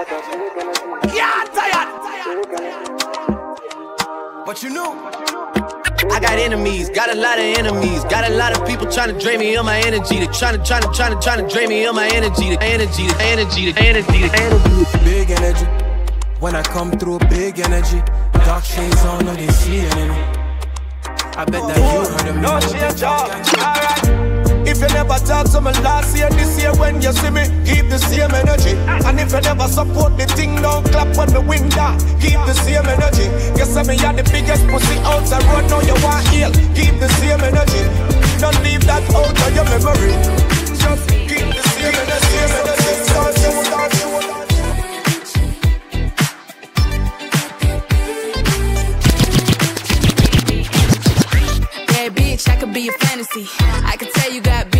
Yeah, tired. But you know. I got enemies, got a lot of enemies, got a lot of people trying to drain me of my energy. They trying to, trying to, trying to, trying to drain me of my energy, the energy, the energy, the energy, the energy. Big energy. When I come through, big energy. Dark shades on, no they see enemy. I bet that you heard of me. No change up. Alright. If you never talk to me last year, this year when you see me, keep the same energy. If you never support the thing, don't clap when the win that. Keep the same energy. Guess I me are the biggest pussy out the road. Now you want heal. Keep the same energy. Don't leave that out of your memory. Just keep the same energy. Bitch, I could be a fantasy. I could tell you got big